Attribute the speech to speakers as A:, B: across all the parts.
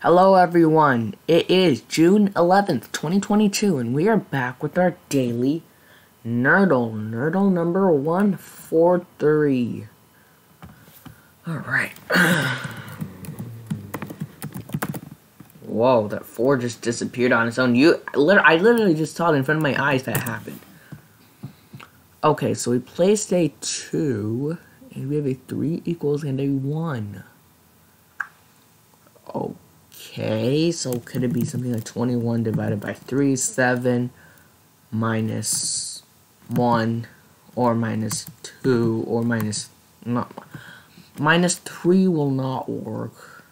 A: Hello everyone, it is June 11th, 2022, and we are back with our daily Nerdle, Nerdle number 143. Alright. Whoa, that 4 just disappeared on its own. You, I literally just saw it in front of my eyes that happened. Okay, so we placed a 2, and we have a 3 equals and a 1. Okay, so could it be something like 21 divided by 3, 7, minus 1, or minus 2, or minus, not, minus 3 will not work.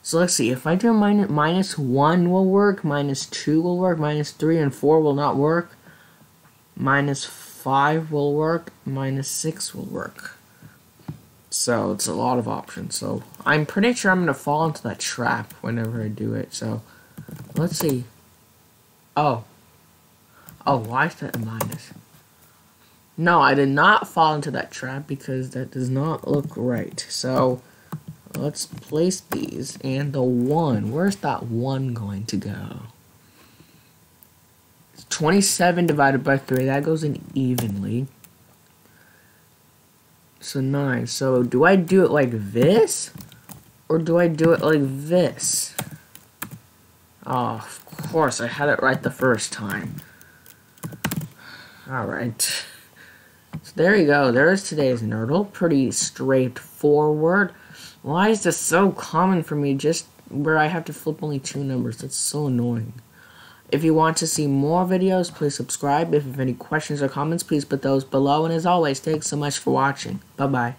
A: So let's see, if I do minus, minus 1 will work, minus 2 will work, minus 3 and 4 will not work, minus 5 will work, minus 6 will work. So it's a lot of options. So I'm pretty sure I'm going to fall into that trap whenever I do it. So let's see. Oh. Oh, why is that a minus? No, I did not fall into that trap because that does not look right. So let's place these. And the 1, where's that 1 going to go? 27 divided by 3, that goes in evenly. So 9. So do I do it like this? Or do I do it like this? Oh, of course, I had it right the first time. Alright. So there you go. There's today's Nerdle. Pretty straightforward. Why is this so common for me just where I have to flip only two numbers? That's so annoying. If you want to see more videos, please subscribe. If you have any questions or comments, please put those below. And as always, thanks so much for watching. Bye-bye.